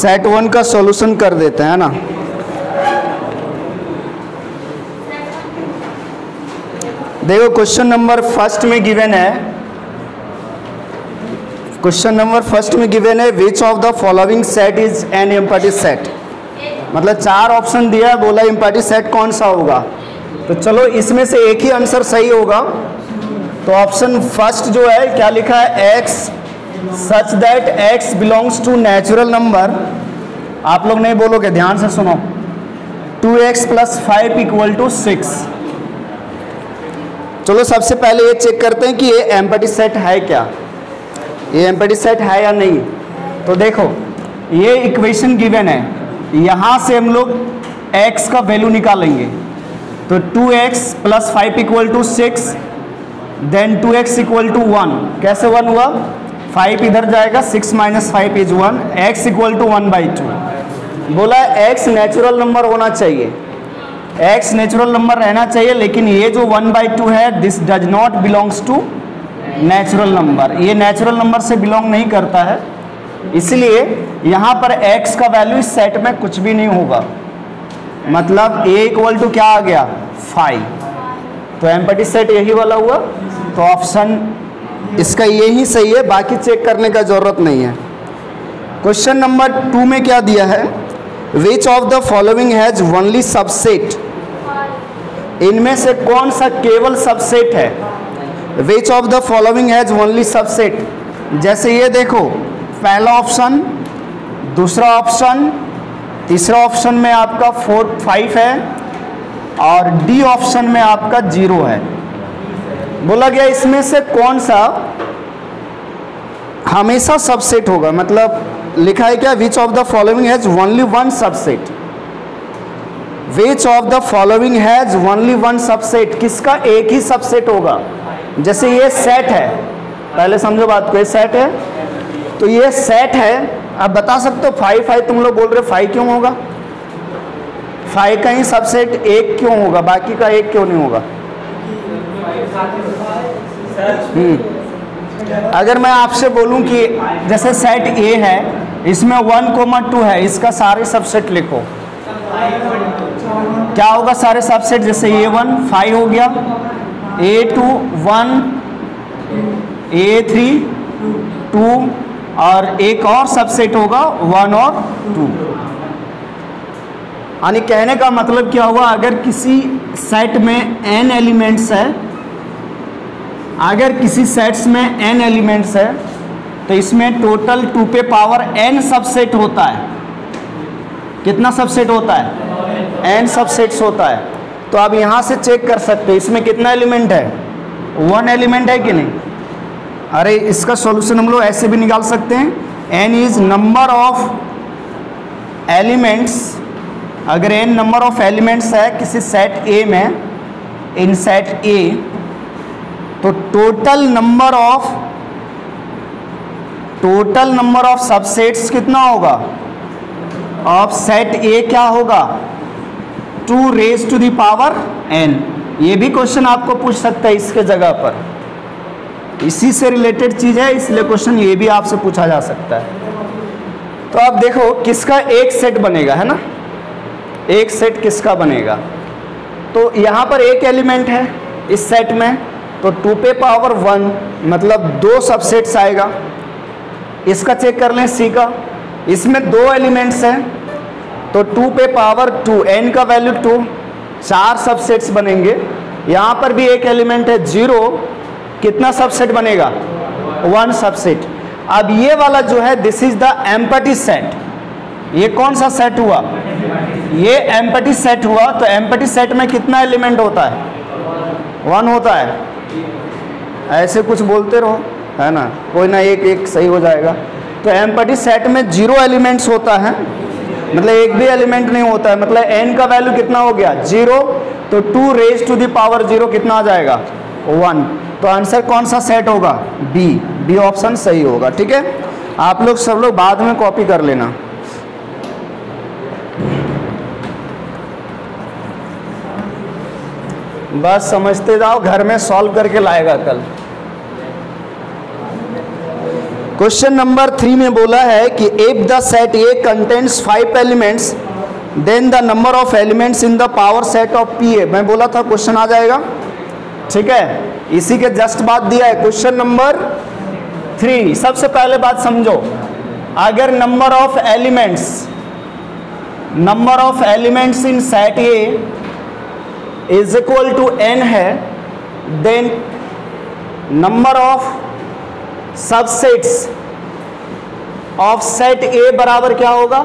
Set one का solution कर देते हैं ना? देखो क्वेश्चन नंबर फ़र्स्ट में गिवन है। क्वेश्चन नंबर फ़र्स्ट में गिवन है which of the following set is an empty set मतलब चार ऑप्शन दिया बोला एम्पटी सेट कौन सा होगा? तो चलो, इसमें से एक ही आंसर सही होगा। तो ऑप्शन फ़र्स्ट जो है, क्या लिखा है? X such that X belongs to natural number आप लोग नहीं बोलोगे, ध्यान से सुनो। Two X plus five equal to six चलो, सबसे पहले ये चेक करते हैं कि ये एम्पटी सेट है क्या। ये एम्पटी सेट है या नहीं? तो देखो, ये इक्वेशन गिवन है। यहाँ से हम लोग x का वैल्यू निकालेंगे। तो 2x X plus five equal to six then two X equal to one कैसे वन हुआ? फाइव इधर जाएगा, six minus five is one, X equal to one by two. बोला, एक्स नेचुरल नंबर होना चाहिए। एक्स नेचुरल नंबर रहना चाहिए, लेकिन ये जो वन बाई टू है this does not belongs to natural number ये नेचुरल नंबर से बिलोंग नहीं करता है। इसलिए यहाँ पर x का वैल्यू इस सेट में कुछ भी नहीं होगा। मतलब a इक्वल टू क्या आ गया? फाइव तो एम्पटी सेट यही वाला हुआ। तो ऑप्शन इसका यही सही है, बाकी चेक करने का ज़रूरत नहीं है। क्वेश्चन नंबर टू में क्या दिया है? Which of the following has only subset इनमें से कौन सा केवल सबसेट है? Which of the following has only subset जैसे ये देखो, पहला ऑप्शन दूसरा ऑप्शन तीसरा ऑप्शन में आपका फोर फाइव है, और डी ऑप्शन में आपका ज़ीरो है। बोला गया, इसमें से कौन सा हमेशा सबसेट होगा? मतलब लिखा है क्या which of the following has only one subset which of the following has only one subset किसका एक ही सबसेट होगा? जैसे ये सेट है। पहले समझो बात को, ये सेट है? तो ये सेट है। आप बता सकते हो फाइव फाइव तुम लोग बोल रहे हो फाइव क्यों होगा? फाइव का ही सबसेट एक क्यों होगा? बाकी का एक क्यों नहीं होगा? अगर मैं आपसे बोलूँ कि जैसे सेट ए है, इसमें वन कोमा टू है, इसका सारे सबसेट लिखो। क्या होगा सारे सबसेट जैसे ए वन फाइव हो गया। A two one A three two और एक और सबसेट होगा वन और टू यानी कहने का मतलब क्या हुआ? अगर किसी सेट में एन एलिमेंट्स है अगर किसी सेट्स में एन एलिमेंट्स है तो इसमें टोटल टू पे पावर एन सबसेट होता है। कितना सबसेट होता है? एन सबसेट्स होता है। तो आप यहाँ से चेक कर सकते हो, इसमें कितना एलिमेंट है? वन एलिमेंट है कि नहीं? अरे, इसका सॉल्यूशन हम लोग ऐसे भी निकाल सकते हैं। N is number of elements अगर एन नंबर ऑफ़ एलिमेंट्स है किसी सेट ए में इन सेट ए तो total number of total number of subsets कितना होगा? ऑफ़ सेट ए क्या होगा? Two raise to the power N ये भी क्वेश्चन आपको पूछ सकता है इसके जगह पर। इसी से रिलेटेड चीज़ है, इसलिए क्वेश्चन ये भी आपसे पूछा जा सकता है। तो आप देखो, किसका एक सेट बनेगा, है ना? एक सेट किसका बनेगा? तो यहाँ पर एक एलिमेंट है, इस सेट में। तो टू पे पावर वन मतलब दो सबसेट्स आएगा। इसका चेक कर लें सी का। इसमें दो एलिमेंट्स हैं तो टू पे पावर टू एन का वैल्यू टू चार सबसेट्स बनेंगे। यहाँ पर भी एक एलिमेंट है ज़ीरो कितना सबसेट बनेगा? वन सबसेट अब ये वाला जो है this is the empty set ये कौन सा सेट हुआ? ये एम्पटी सेट हुआ तो एम्पटी सेट में कितना एलिमेंट होता है? वन होता है। ऐसे कुछ बोलते रहो, है ना? कोई ना एक एक सही हो जाएगा। तो एम्पटी सेट में ज़ीरो एलिमेंट्स होता है। मतलब एक भी एलिमेंट नहीं होता है। मतलब एन का वैल्यू कितना हो गया? ज़ीरो तो two raise to the power zero कितना आ जाएगा? वन तो आंसर कौन सा सेट होगा? बी बी ऑप्शन सही होगा, ठीक है? आप लोग सब लोग बाद में कॉपी कर लेना। बस समझते जाओ, घर में सॉल्व करके लाएगा कल। क्वेश्चन नंबर थ्री में बोला है कि if the set A contents five elements then the number of elements in the power set of P A मैं बोला था क्वेश्चन आ जाएगा। ठीक है? इसी के जस्ट बात दिया है क्वेश्चन नंबर थ्री। सबसे पहले बात समझो। अगर number of elements number of elements in set A is equal to N है then number of subsets of set A बराबर क्या होगा?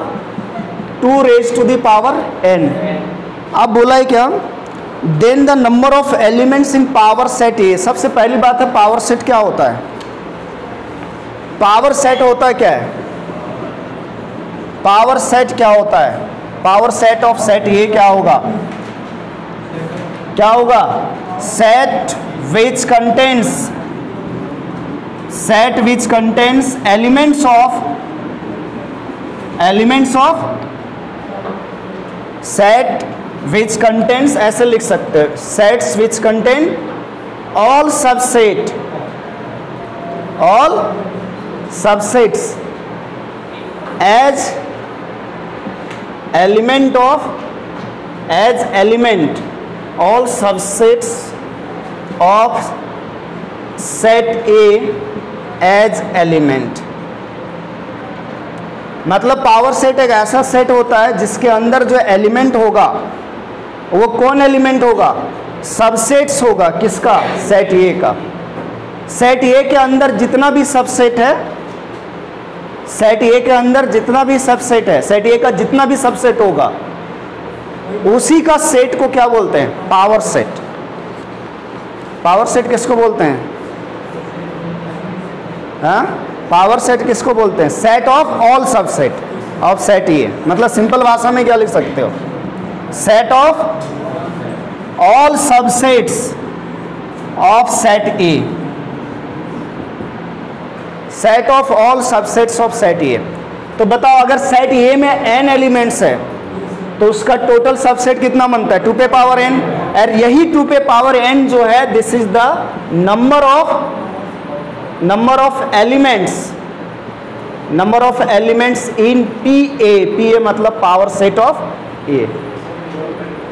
Two raise to the power N अब बोला है क्या? Then the number of elements in power set A सबसे पहली बात है पावर सेट क्या होता है? पावर सेट होता है क्या है? पावर सेट क्या होता है? Power set of set A क्या होगा? क्या होगा? Set which contains set which contains elements of elements of set which contents ऐसे लिख सकते sets which contain all subset all subsets as element of as element all subsets of set A as element मतलब power set एक ऐसा set होता है जिसके अंदर जो एलिमेंट होगा, वो कौन एलिमेंट होगा? सबसेट्स होगा। किसका? सेट ए का। सेट ए के अंदर जितना भी सबसेट है सेट ए के अंदर जितना भी सबसेट है सेट ए का जितना भी सबसेट होगा, उसी का सेट को क्या बोलते हैं? पावर सेट पावर सेट किसको बोलते हैं? हाँ? पावर सेट किसको बोलते हैं? Set of all subset of set A मतलब सिंपल भाषा में क्या लिख सकते हो? Set of all subsets of set A. Set of all subsets of set A. तो बताओ, अगर सेट ए में एन एलिमेंट्स है तो उसका टोटल सबसेट कितना बनता है? टू पे पावर एन और यही टू पे पावर एन जो है this is the number of number of elements number of elements in P A P A मतलब पावर सेट ऑफ़ ए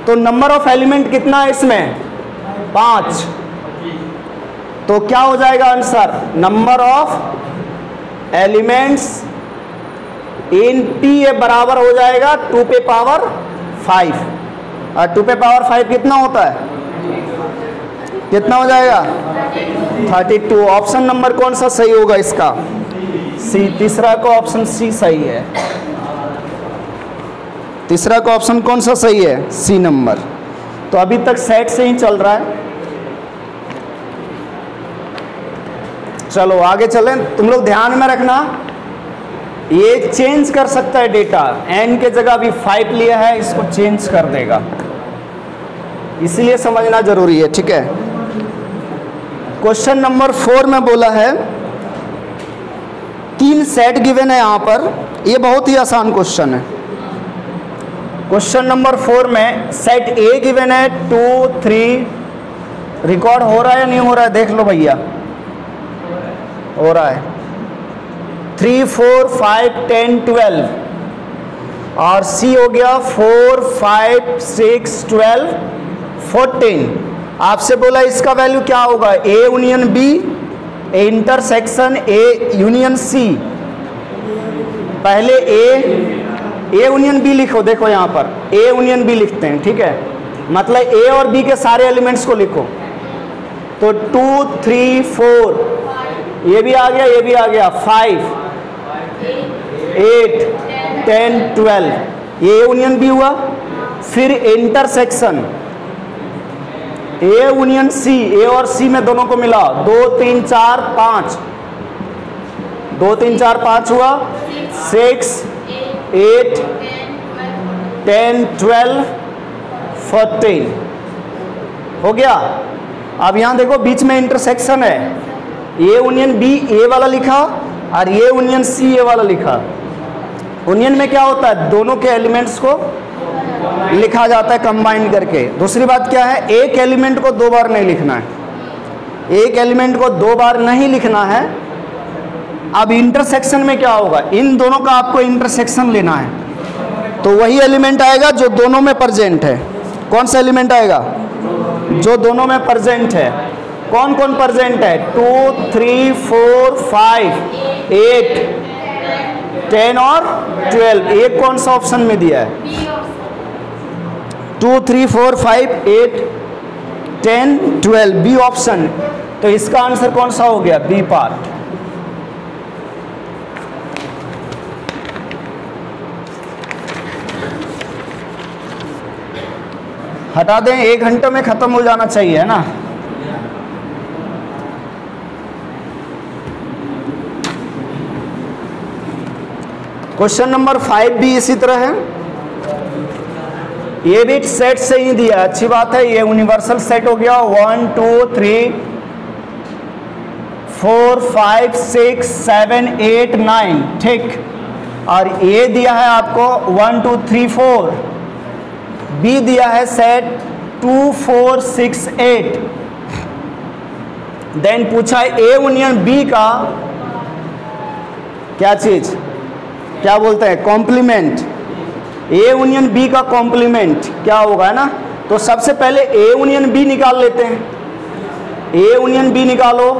तो नंबर ऑफ़ एलिमेंट कितना है इसमें? पाँच. तो क्या हो जाएगा answer number of elements in P A बराबर हो जाएगा टू पे पावर फाइव और टू पे पावर फाइव कितना होता है? कितना हो जाएगा? थर्टी टू ऑप्शन नंबर कौन सा सही होगा इसका? सी तीसरा का ऑप्शन सी सही है। तीसरा का ऑप्शन कौन सा सही है? सी नंबर तो अभी तक सेट से ही चल रहा है। चलो, आगे चलें। तुम लोग ध्यान में रखना। ये चेंज कर सकता है डेटा एन के जगह अभी फाइव लिया है, इसको चेंज कर देगा। इसलिए समझना ज़रूरी है, ठीक है? क्वेश्चन नंबर फोर में बोला है, तीन सेट गिवन है यहाँ पर, ये बहुत ही आसान क्वेश्चन है। क्वेश्चन नंबर फोर में सेट ए गिवन है, टू, थ्री, रिकॉर्ड हो रहा है या नहीं हो रहा है, देख लो भैया। हो रहा है। Three, four, five, ten, twelve. और सी हो गया, four, five, six, twelve, fourteen. आपसे बोला, इसका वैल्यू क्या होगा? A union B A intersection A union C पहले ए ए यूनियन बी लिखो, देखो यहाँ पर। ए यूनियन बी लिखते हैं, ठीक है? मतलब ए और बी के सारे एलिमेंट्स को लिखो। तो टू थ्री फोर ये भी आ गया, ये भी आ गया। फाइव एट टेन ट्वेल्व ये यूनियन बी हुआ। फिर intersection A union C A और सी में दोनों को मिला। दो, तीन, चार, पाँच। दो, तीन, चार, पाँच हुआ। Six eight ten twelve fourteen हो गया? अब यहाँ देखो, बीच में इंटरसेक्शन है। ए यूनियन बी ए वाला लिखा और ये यूनियन सी ए वाला लिखा। यूनियन में क्या होता है? दोनों के एलिमेंट्स को लिखा जाता है कंबाइन करके। दूसरी बात क्या है? एक एलिमेंट को दो बार नहीं लिखना है। एक एलिमेंट को दो बार नहीं लिखना है, अब इंटरसेक्शन में क्या होगा? इन दोनों का आपको इंटरसेक्शन लेना है। तो वही एलिमेंट आएगा जो दोनों में प्रजेंट है। कौन सा एलिमेंट आएगा? जो दोनों में प्रजेंट है। कौन कौन प्रजेंट है? Two three four five eight ten और ट्वेल्व एक कौन सा ऑप्शन में दिया है? Two, three, four, five, eight, ten, twelve, B option. तो इसका आंसर कौन सा हो गया? B part. हटा दें, एक घंटे में ख़त्म हो जाना चाहिए, है ना? क्वेश्चन नंबर फाइव भी इसी तरह है। ये भी सेट से ही दिया। अच्छी बात है, ये यूनिवर्सल सेट हो गया। One two three four five six seven eight nine ठीक। और ए दिया है आपको one two three four B दिया है set two four six eight then पूछा है ए यूनियन बी का। क्या चीज़? क्या बोलते हैं? कॉम्प्लीमेंट ए यूनियन बी का कॉम्प्लीमेंट क्या होगा, है ना? तो सबसे पहले ए यूनियन बी निकाल लेते हैं। ए यूनियन बी निकालो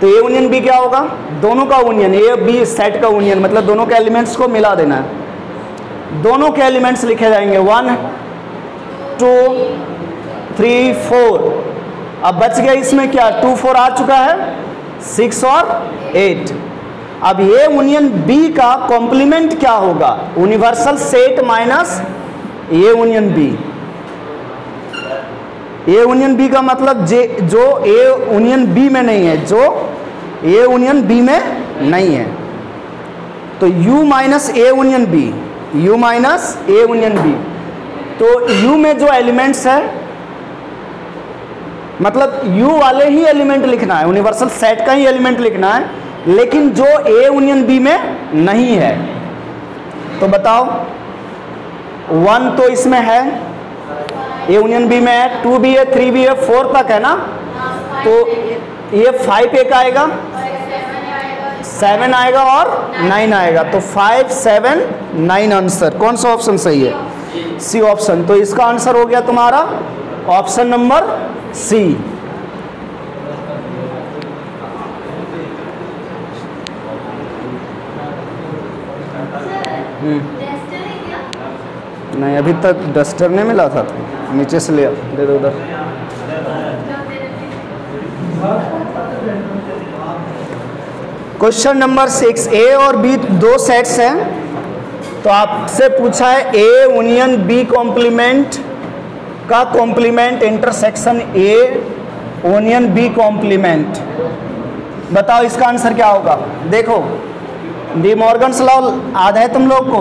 तो ए यूनियन बी क्या होगा? दोनों का यूनियन ए बी सेट का यूनियन मतलब दोनों के एलिमेंट्स को मिला देना है। दोनों के एलिमेंट्स लिखे जाएँगे। वन टू थ्री फोर अब बच गया इसमें क्या? टू फोर आ चुका है। सिक्स और एट अब ये यूनियन बी का कॉम्प्लीमेंट क्या होगा? यूनिवर्सल सेट माइनस ये union B A union B का मतलब जे, जो ए यूनियन बी में नहीं है, जो ए यूनियन बी में नहीं है. तो u minus A union B u minus A union B तो u में जो एलिमेंट्स है मतलब u वाले ही एलिमेंट लिखना है यूनिवर्सल सेट का ही एलिमेंट लिखना है लेकिन जो ए यूनियन बी में नहीं है। तो बताओ वन तो इसमें है ए यूनियन बी में है टू बी है थ्री बी है फोर तक है ना? तो ये फाइव एक आएगा सेवन आएगा और नाइन आएगा। तो फाइव सेवन नाइन आंसर कौन सा ऑप्शन सही है? सी ऑप्शन तो इसका आंसर हो गया तुम्हारा ऑप्शन नंबर सी नहीं, अभी तक डस्टर नहीं मिला था। नीचे से लिया, दे दो उधर। क्वेश्चन नंबर सिक्स ए और बी दो सेट्स हैं। तो आपसे पूछा है ए यूनियन बी कॉम्प्लीमेंट का complement intersection A union B complement बताओ इसका आंसर क्या होगा? देखो। डी मॉर्गन लॉ आधा है तुम लोग को?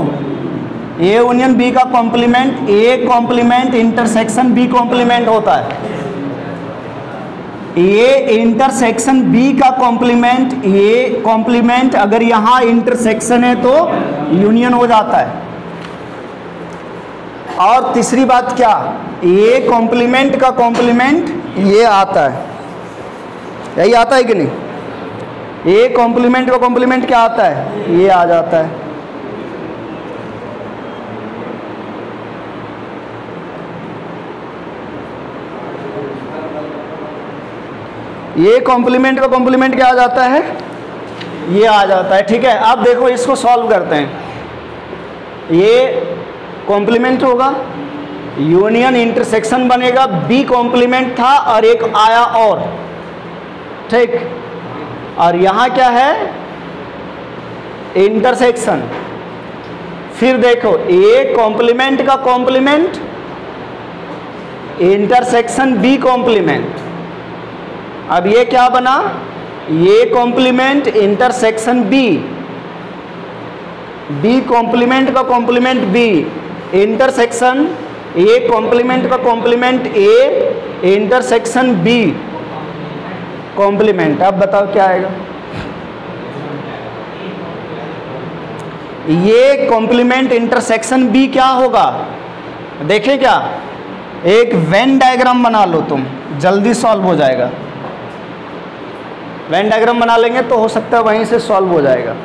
ए यूनियन बी का complement A complement intersection B complement होता है। ये इंटरसेक्शन बी का कॉम्प्लीमेंट ये कॉम्प्लीमेंट अगर यहाँ इंटरसेक्शन है तो यूनियन हो जाता है। और तीसरी बात क्या? ये कॉम्प्लीमेंट का कॉम्प्लीमेंट ये आता है। यही आता है कि नहीं? ये कॉम्प्लीमेंट का कॉम्प्लीमेंट क्या आता है? ये आ जाता है। ये कॉम्प्लीमेंट का कॉम्प्लीमेंट क्या आ जाता है? ये आ जाता है, ठीक है। अब देखो, इसको सॉल्व करते हैं। ये कॉम्प्लीमेंट होगा यूनियन इंटरसेक्शन बनेगा बी कॉम्प्लीमेंट था और एक आया और, ठीक? और यहाँ क्या है? इंटरसेक्शन फिर देखो ए कॉम्प्लीमेंट का कॉम्प्लीमेंट इंटरसेक्शन बी कॉम्प्लीमेंट अब ये क्या बना? ये complement intersection B B complement का complement B intersection A complement का complement A intersection B complement. अब बताओ क्या आएगा? ये कॉम्प्लीमेंट इंटरसेक्शन बी क्या होगा? देखें क्या? एक वेन डायग्राम बना लो तुम, जल्दी सॉल्व हो जाएगा। वेन डायग्राम बना लेंगे तो हो सकता है वहीं से सॉल्व हो जाएगा।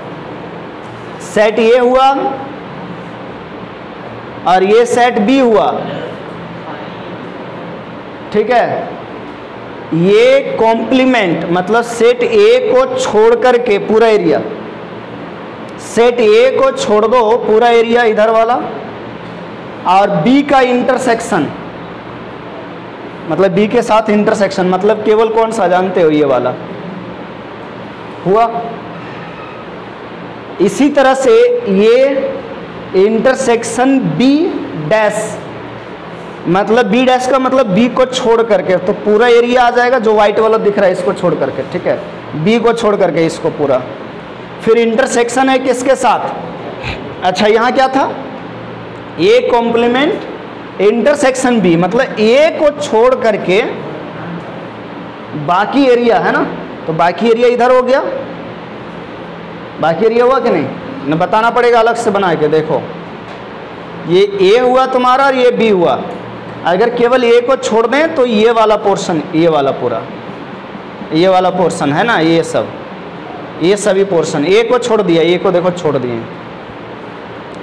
सेट ए हुआ और ये सेट बी हुआ। ठीक है? ये कॉम्प्लीमेंट मतलब सेट ए को छोड़ करके पूरा एरिया सेट ए को छोड़ दो, पूरा एरिया इधर वाला। और बी का इंटरसेक्शन मतलब बी के साथ इंटरसेक्शन मतलब केवल कौन सा जानते हो ये वाला? हुआ? इसी तरह से ये इंटरसेक्शन बी डैश मतलब बी डैश का मतलब बी को छोड़ करके तो पूरा एरिया आ जाएगा जो व्हाइट वाला दिख रहा है इसको छोड़ करके, ठीक है? बी को छोड़ करके इसको पूरा। फिर इंटरसेक्शन है किसके साथ? अच्छा यहाँ क्या था? ए कॉम्प्लीमेंट इंटरसेक्शन बी मतलब ए को छोड़ करके बाकी एरिया है ना? तो बाकी एरिया इधर हो गया। बाकी एरिया हुआ कि नहीं? बताना पड़ेगा अलग से बना के, देखो। ये ए हुआ तुम्हारा और ये बी हुआ। अगर केवल ए को छोड़ दें तो ये वाला पोर्शन ये वाला पूरा। ये वाला पोर्शन है ना, ये सब। ये सभी पोर्शन ए को छोड़ दिया ए को देखो छोड़ दिए।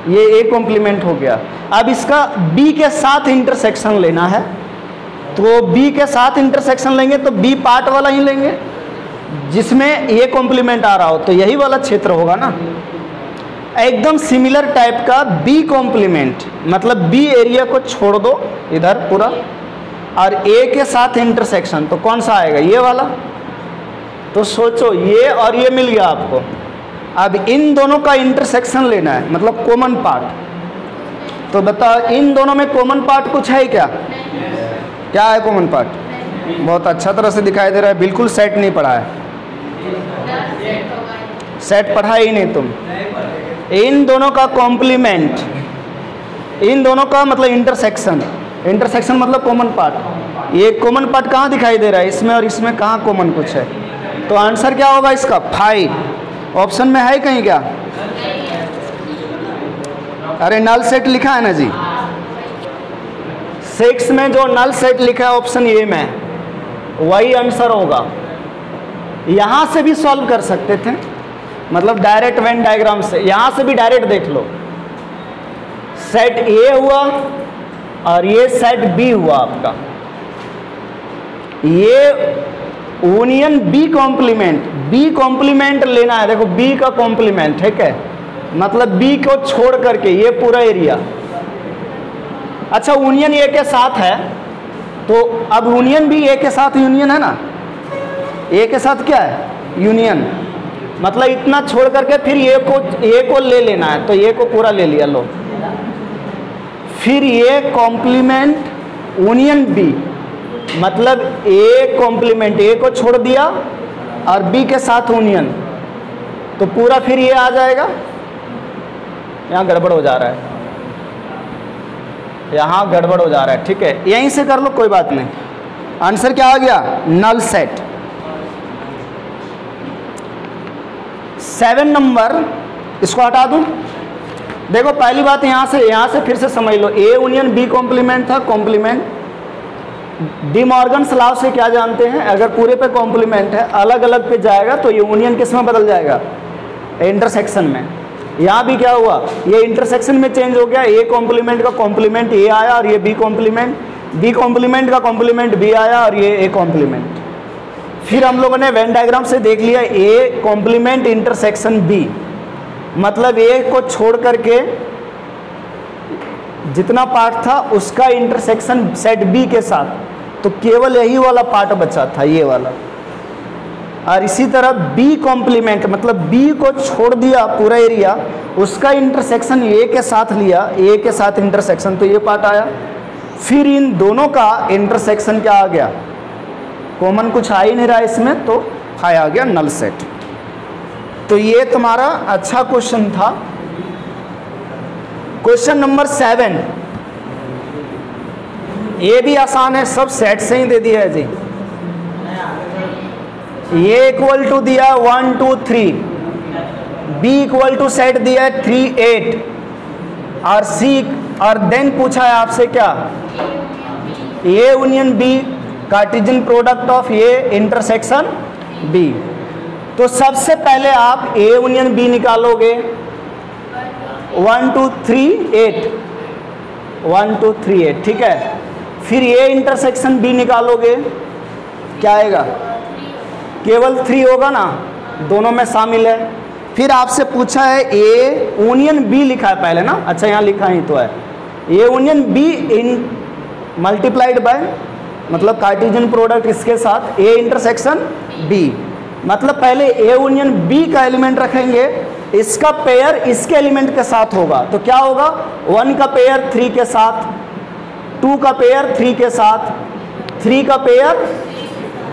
ये ए कॉम्प्लीमेंट हो गया। अब इसका बी के साथ इंटरसेक्शन लेना है। तो बी के साथ इंटरसेक्शन लेंगे तो बी पार्ट वाला ही लेंगे। जिसमें ए कॉम्प्लीमेंट आ रहा हो तो यही वाला क्षेत्र होगा ना। एकदम सिमिलर टाइप का बी कॉम्प्लीमेंट मतलब बी एरिया को छोड़ दो इधर पूरा, और ए के साथ इंटरसेक्शन तो कौन सा आएगा? ये वाला? तो सोचो, ये और ये मिल गया आपको। अब इन दोनों का इंटरसेक्शन लेना है मतलब कॉमन पार्ट तो बताओ, इन दोनों में कॉमन पार्ट कुछ है क्या? क्या है कॉमन पार्ट बहुत अच्छा तरह से दिखाई दे रहा है, बिल्कुल सेट नहीं पढ़ा है। सेट पढ़ा ही नहीं तुम। इन दोनों का कॉम्प्लीमेंट इन दोनों का मतलब इंटरसेक्शन इंटरसेक्शन मतलब कॉमन पार्ट ये कॉमन पार्ट कहाँ दिखाई दे रहा है? इसमें और इसमें कहाँ कॉमन कुछ है? तो आंसर क्या होगा इसका? फाइव ऑप्शन में है कहीं क्या? अरे नल सेट लिखा है ना जी? सिक्स में जो नल सेट लिखा है ऑप्शन ए में, वही आंसर होगा। यहाँ से भी सॉल्व कर सकते थे। मतलब डायरेक्ट वेन डायग्राम से। यहाँ से भी डायरेक्ट देख लो। सेट ए हुआ और ये सेट बी हुआ आपका। ये union B complement B complement लेना है। देखो बी का कॉम्प्लीमेंट ठीक है? मतलब बी को छोड़ करके ये पूरा एरिया अच्छा यूनियन ए के साथ है तो अब यूनियन भी ए के साथ यूनियन है ना? ए के साथ क्या है? यूनियन मतलब इतना छोड़ करके फिर ये को ए को ले लेना है तो ये को पूरा ले लिया लो। फिर ये कॉम्प्लीमेंट यूनियन बी मतलब ए कॉम्प्लीमेंट ए को छोड़ दिया और बी के साथ यूनियन तो पूरा फिर ये आ जाएगा। यहाँ गड़बड़ हो जा रहा है। यहाँ गड़बड़ हो जा रहा है, ठीक है? यहीं से कर लो, कोई बात नहीं। आंसर क्या आ गया? नल सेट सेवन नंबर इसको हटा दूँ। देखो, पहली बात यहाँ से यहाँ से फिर से समझ लो। ए यूनियन बी कॉम्प्लीमेंट था कॉम्प्लीमेंट डी मॉर्गन सलाव से क्या जानते हैं? अगर पूरे पे कॉम्प्लीमेंट है अलग अलग पे जाएगा तो ये यूनियन किसमें बदल जाएगा? इंटरसेक्शन में। यहाँ भी क्या हुआ? ये इंटरसेक्शन में चेंज हो गया। ए कॉम्प्लीमेंट का कॉम्प्लीमेंट ए आया और ये बी कॉम्प्लीमेंट बी कॉम्प्लीमेंट का कॉम्प्लीमेंट बी आया और ये ए कॉम्प्लीमेंट फिर हम लोगों ने वेन डायग्राम से देख लिया ए कॉम्प्लीमेंट इंटरसेक्शन बी मतलब ए को छोड़ करके जितना पार्ट था उसका इंटरसेक्शन सेट बी के साथ। तो केवल यही वाला पार्ट बचा था, ये वाला। और इसी तरह बी कॉम्प्लीमेंट मतलब बी को छोड़ दिया पूरा एरिया उसका इंटरसेक्शन ए के साथ लिया ए के साथ इंटरसेक्शन तो ये पार्ट आया। फिर इन दोनों का इंटरसेक्शन क्या आ गया? कॉमन कुछ आ ही नहीं रहा इसमें तो हाई आ गया नल सेट तो ये तुम्हारा अच्छा क्वेश्चन था। क्वेश्चन नंबर सेवन ये भी आसान है, सब सेट से ही दे दिया है जी। ये इक्वल टू दिया one two three B equal to set दिया है थ्री एट और सी और देन पूछा है आपसे क्या? A union B Cartesian product of A intersection B तो सबसे पहले आप ए यूनियन बी निकालोगे। One two three eight one two three eight ठीक है? फिर ए इंटरसेक्शन बी निकालोगे। क्या आएगा? केवल थ्री होगा ना? दोनों में शामिल है। फिर आपसे पूछा है ए यूनियन बी लिखा है पहले ना? अच्छा यहाँ लिखा ही तो है। A union B in multiplied by मतलब कार्टिजन प्रोडक्ट इसके साथ ए इंटरसेक्शन बी मतलब पहले ए यूनियन बी का एलिमेंट रखेंगे, इसका पेयर इसके एलिमेंट के साथ होगा। तो क्या होगा? वन का पेयर थ्री के साथ टू का पेयर थ्री के साथ थ्री का पेयर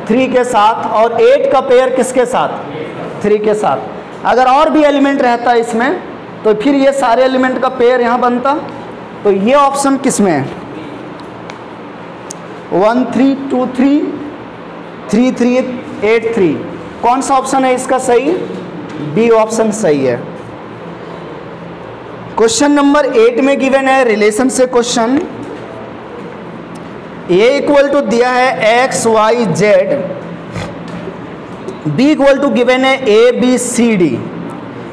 थ्री के साथ, और एट का पेयर किसके साथ? थ्री के साथ। अगर और भी एलिमेंट रहता इसमें तो फिर ये सारे एलिमेंट का पेयर यहाँ बनता। तो ये ऑप्शन किसमें है? One three two three three three eight three कौन सा ऑप्शन है इसका सही? बी ऑप्शन सही है। क्वेश्चन नंबर एट में गिवन है रिलेशन से क्वेश्चन ए इक्वल टू दिया है X Y Z B equal to given है A B C D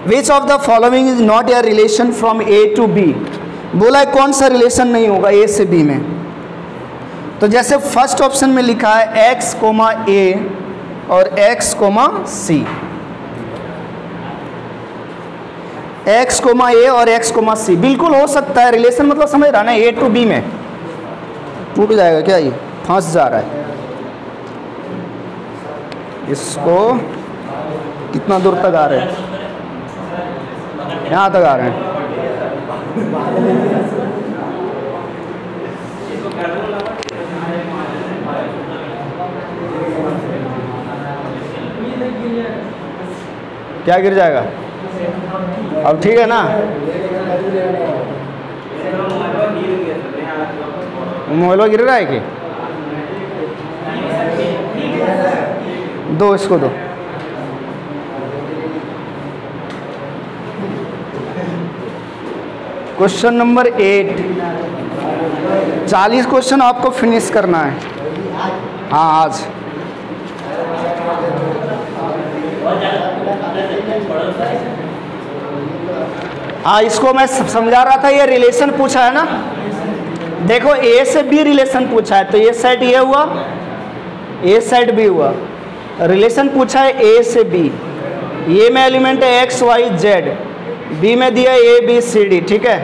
which of the following is not a relation from A to B बोला है कौन सा रिलेशन नहीं होगा ए से बी में? तो जैसे फ़र्स्ट ऑप्शन में लिखा है एक्स कोमा ए और X comma C. X comma A और एक्स कोमा सी। बिल्कुल हो सकता है, रिलेशन मतलब समझ रहा ना, ए टू बी में। टूट जाएगा क्या ये? फंस जा रहा है। इसको कितना दूर तक आ रहे हैं? यहाँ तक आ रहे हैं। क्या गिर जाएगा? अब ठीक है ना? मोबाइल गिर रहा है कि? दो इसको दो। क्वेश्चन नंबर एट चालीस क्वेश्चन आपको फिनिश करना है। हाँ आज। हाँ इसको मैं समझा रहा था ये रिलेशन पूछा है ना? देखो ए से बी रिलेशन पूछा है तो ये सेट ये हुआ ए सेट बी हुआ। रिलेशन पूछा है ए से बी ए में एलिमेंट है एक्स वाई जेड बी में दिया ए बी सी डी ठीक है?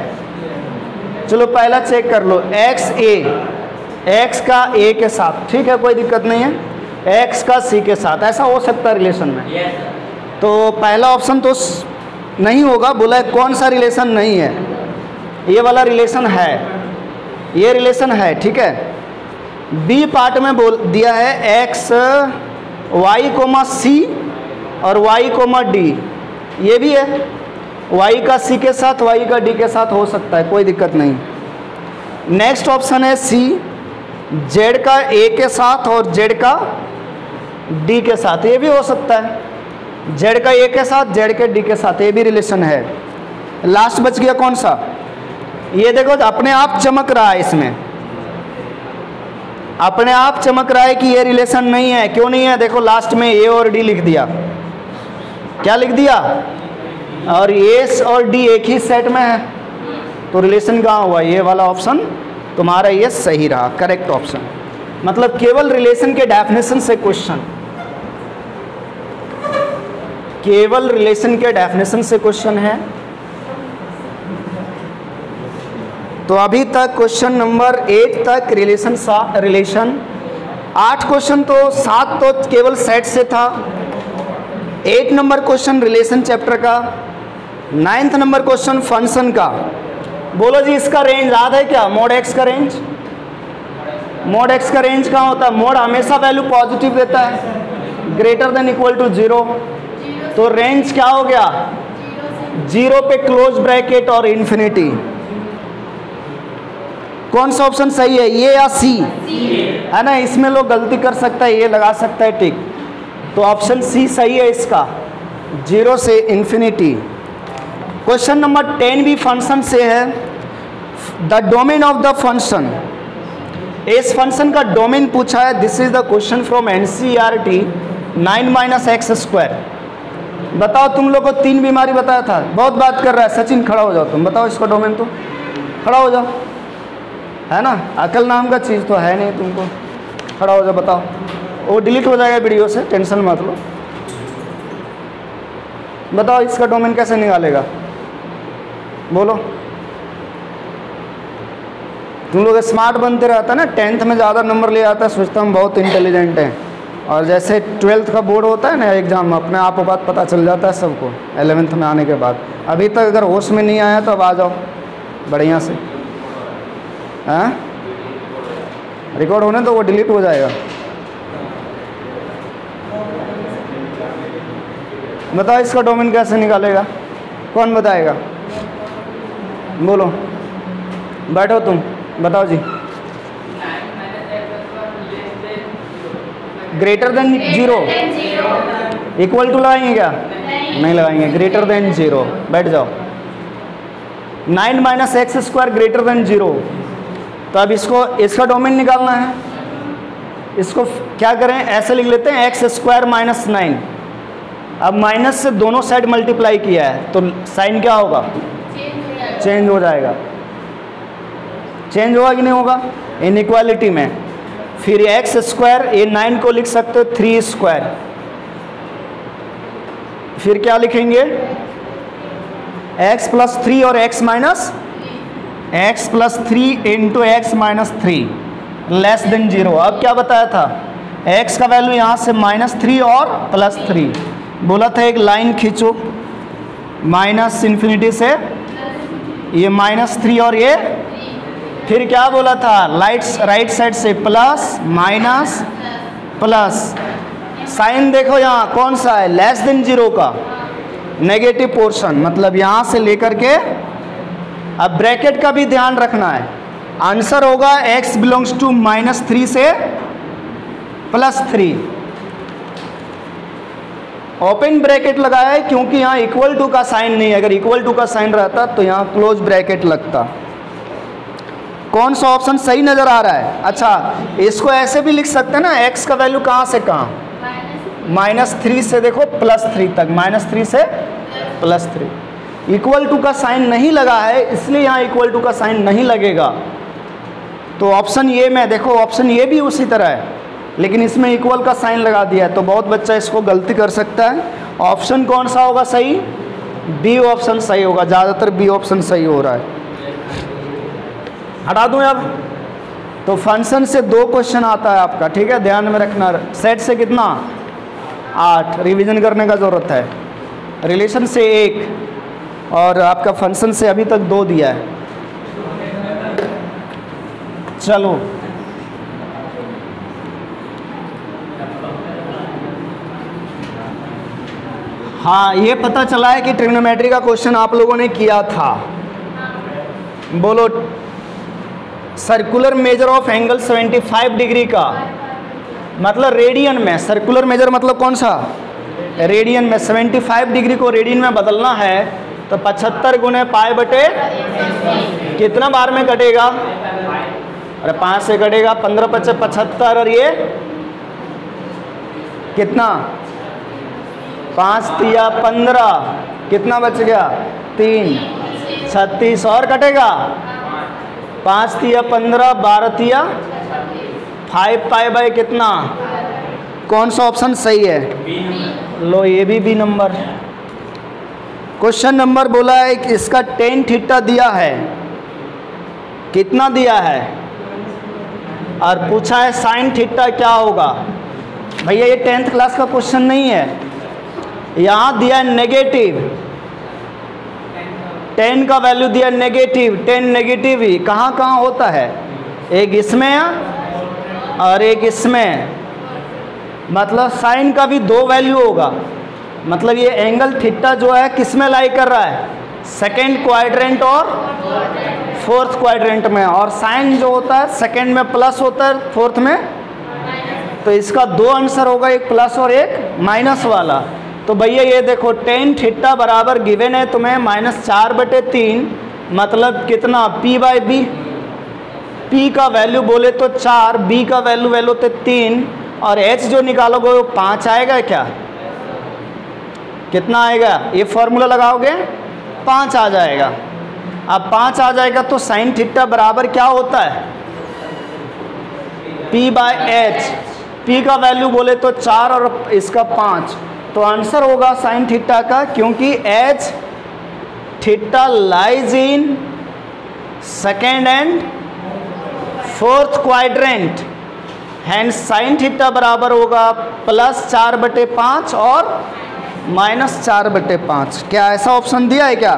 चलो पहला चेक कर लो। एक्स ए एक्स का ए के साथ ठीक है? कोई दिक्कत नहीं है। एक्स का सी के साथ। ऐसा हो सकता है रिलेशन में। तो पहला ऑप्शन तो नहीं होगा, बोला कौन सा रिलेशन नहीं है? ये वाला रिलेशन है। ये रिलेशन है, ठीक है? बी पार्ट में बोल, दिया है एक्स वाई कोमा सी और वाई कोमा डी ये भी है। वाई का सी के साथ वाई का डी के साथ हो सकता है, कोई दिक्कत नहीं। नेक्स्ट ऑप्शन है सी जेड का ए के साथ और जेड का डी के साथ, ये भी हो सकता है। जेड का ए के साथ, जेड के डी के साथ, ये भी रिलेशन है। लास्ट बच गया कौन सा? ये देखो, अपने आप चमक रहा है इसमें। अपने आप चमक रहा है कि ये रिलेशन नहीं है। क्यों नहीं है? देखो लास्ट में ए और डी लिख दिया। क्या लिख दिया? और एस और डी एक ही सेट में है। तो रिलेशन कहाँ हुआ? ये वाला ऑप्शन तुम्हारा ये सही रहा। करेक्ट ऑप्शन मतलब केवल रिलेशन के डेफिनेशन से क्वेश्चन केवल रिलेशन के डेफिनेशन से क्वेश्चन है। तो अभी तक क्वेश्चन नंबर एट तक रिलेशन रिलेशन आठ क्वेश्चन तो सात तो केवल सेट से था। Eight number question relation chapter का। नाइन्थ नंबर क्वेश्चन फ़ंक्शन का। बोलो जी, इसका रेंज याद है क्या? मोड एक्स का रेंज मोड एक्स का रेंज कहाँ होता है? मोड हमेशा वैल्यू पॉजिटिव देता है। Greater than equal to zero तो रेंज क्या हो गया? ज़ीरो पे क्लोज ब्रैकेट और इन्फिनिटी कौन सा ऑप्शन सही है ये या सी है ना? इसमें लोग गलती कर सकता है ये लगा सकता है टिक तो ऑप्शन सी सही है इसका. ज़ीरो से इन्फिनिटी क्वेश्चन नंबर टेन भी फ़ंक्शन से है. The domain of the function इस फ़ंक्शन का डोमेन पूछा है. This is the question from N C R T nine minus X square बताओ, तुम लोग को तीन बीमारी बताया था। बहुत बात कर रहा है, सचिन खड़ा हो जाओ तुम। बताओ इसका डोमेन तो। खड़ा हो जाओ। है ना? अकल नाम का चीज़ तो है नहीं तुमको। खड़ा हो जाओ, बताओ। वो डिलीट हो जाएगा वीडियो से टेंशन मत लो। बताओ, इसका डोमेन कैसे निकालेगा? बोलो। तुम लोग स्मार्ट बनते रहता ना टेंथ में ज़्यादा नंबर ले आता है, सोचता हम बहुत इंटेलिजेंट हैं। और जैसे ट्वेल्थ का बोर्ड होता है ना एग्ज़ाम, अपने आप बात पता चल जाता है सबको एलेवेंथ में आने के बाद। अभी तक अगर होश में नहीं आया तो अब आ जाओ, बढ़िया से। हैं? रिकॉर्ड होने तो वो डिलीट हो जाएगा। बताओ इसका डोमेन कैसे निकालेगा? कौन बताएगा? बोलो। बैठो तुम, बताओ जी। Greater than zero equal to लगाएँगे क्या? नहीं लगाएँगे। ग्रेटर देन ज़ीरो बैठ जाओ। Nine minus X square greater than zero तो अब इसको, इसका डोमेन निकालना है। इसको क्या करें? ऐसे लिख लेते हैं एक्स स्क्वायर माइनस नाइन अब माइनस से दोनों साइड मल्टीप्लाई किया है तो साइन क्या होगा? चेंज हो जाएगा। चेंज होगा कि नहीं होगा? इनइक्वालिटी में। फिर एक्स स्क्वायर ये नाइन को लिख सकते हो थ्री स्क्वायर फिर क्या लिखेंगे? एक्स प्लस थ्री और X minus X plus three into X minus three less than zero अब क्या बताया था? एक्स का वैल्यू यहाँ से माइनस थ्री और प्लस थ्री बोला था एक लाइन खींचो. माइनस इन्फिनिटी से ये माइनस थ्री और ये फिर क्या बोला था? लाइट राइट साइड से प्लस माइनस प्लस साइन देखो यहाँ, कौन सा है? लेस देन ज़ीरो का। नेगेटिव पोर्शन मतलब यहाँ से लेकर के अब ब्रैकेट का भी ध्यान रखना है। आंसर होगा, x belongs to minus three से प्लस थ्री ओपन ब्रैकेट लगाया है, क्योंकि यहाँ इक्वल टू का साइन नहीं है। अगर इक्वल टू का साइन रहता तो यहाँ क्लोज ब्रैकेट लगता। कौन सा ऑप्शन सही नज़र आ रहा है? अच्छा इसको ऐसे भी लिख सकते हैं ना एक्स का वैल्यू कहाँ से कहाँ? माइनस थ्री से देखो प्लस थ्री तक, माइनस थ्री से प्लस थ्री इक्वल टू का साइन नहीं लगा है, इसलिए यहाँ इक्वल टू का साइन नहीं लगेगा। तो ऑप्शन ये में देखो ऑप्शन ये भी उसी तरह है, लेकिन इसमें इक्वल का साइन लगा दिया है तो बहुत बच्चा इसको गलती कर सकता है। ऑप्शन कौन सा होगा सही? बी ऑप्शन सही होगा, ज़्यादातर बी ऑप्शन सही हो रहा है। हटा दूँ अब तो फ़ंक्शन से दो क्वेश्चन आता है आपका, ठीक है? ध्यान में रखना। सेट से कितना? आठ। रिवीजन करने का ज़रूरत है। रिलेशन से एक। और आपका फ़ंक्शन से अभी तक दो दिया है। चलो। हाँ ये पता चला है कि ट्रिग्नोमेट्री का क्वेश्चन आप लोगों ने किया था। बोलो। Circular measure of angle 75 degree का। मतलब रेडियन में सर्कुलर मेजर मतलब कौन सा? रेडियन में 75 डिग्री को रेडियन में बदलना है तो 75 गुने पाए बटे कितना बार में कटेगा? अरे पाँच से कटेगा, पंद्रह पच्चीस पचहत्तर, और ये कितना? पाँच तिया पंद्रह, कितना बच गया? तीन, छत्तीस, और कटेगा? पाँच तिया, पंद्रह, बारह तिया। फाइव पाई बाई कितना? कौन सा ऑप्शन सही है? लो, ये भी बी नंबर क्वेश्चन नंबर बोला है कि इसका टेन थीटा दिया है। कितना दिया है? और पूछा है साइन थीटा क्या होगा? भैया, ये टेंथ क्लास का क्वेश्चन नहीं है। यहाँ दिया है नेगेटिव टेन का वैल्यू दिया नेगेटिव, टेन नेगेटिव ही। कहाँ कहाँ होता है? एक इसमें और एक इसमें। मतलब साइन का भी दो वैल्यू होगा। मतलब ये एंगल थीटा जो है किसमें लाई कर रहा है? सेकेंड क्वाड्रेंट और फोर्थ क्वाड्रेंट में। और साइन जो होता है, सेकेंड में प्लस होता है, फोर्थ में। तो इसका दो आंसर होगा, एक प्लस और एक माइनस वाला। तो भैया ये देखो, टेन थीटा बराबर गिवन है तुम्हें, माइनस चार बटे तीन मतलब कितना? पी बाई बी पी का वैल्यू बोले तो चार बी का वैल्यू वैल्यू तो तीन, और एच जो निकालोगे वो पाँच आएगा क्या? कितना आएगा? ये फॉर्मूला लगाओगे, पाँच आ जाएगा। अब पाँच आ जाएगा तो साइन थीटा बराबर क्या होता है? पी बाय एच पी का वैल्यू बोले तो चार और इसका पाँच। तो आंसर होगा साइन थीटा का, क्योंकि H theta lies in second and fourth quadrant and sine theta बराबर होगा प्लस चार बटे पाँच और माइनस चार बटे पाँच। क्या ऐसा ऑप्शन दिया है क्या?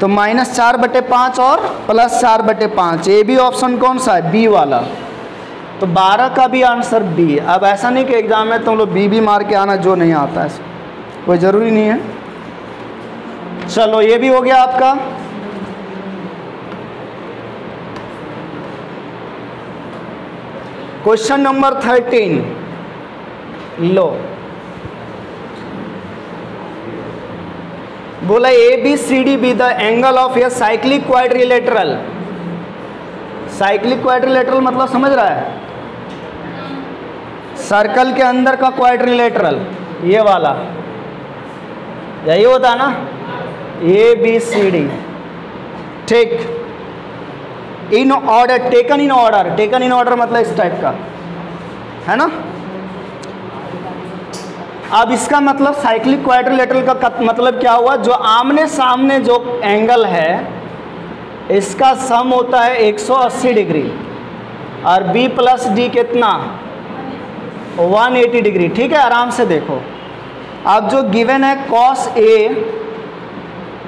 तो माइनस चार बटे पाँच और प्लस चार बटे पाँच। ये भी ऑप्शन कौन सा है? बी वाला। तो बारह का भी आंसर बी अब ऐसा नहीं कि एग्ज़ाम में तुम लोग बी भी मार के आना जो नहीं आता है। कोई ज़रूरी नहीं है। चलो, ये भी हो गया आपका। Question number thirteen. लो। बोला, A, B, C, D, B, the angle of a cyclic quadrilateral. Cyclic quadrilateral मतलब समझ रहा है? सर्कल के अंदर का क्वाड्रिलेटरल ये वाला। यही होता ना? ए बी सी डी ठीक। In order taken in order taken in order मतलब इस टाइप का। है ना? अब इसका मतलब साइक्लिक क्वाड्रिलेटरल का मतलब क्या हुआ? जो आमने सामने जो एंगल है, इसका सम होता है 180 डिग्री। और b प्लस डी कितना? 180 डिग्री ठीक है, आराम से देखो। अब जो गिवन है cos A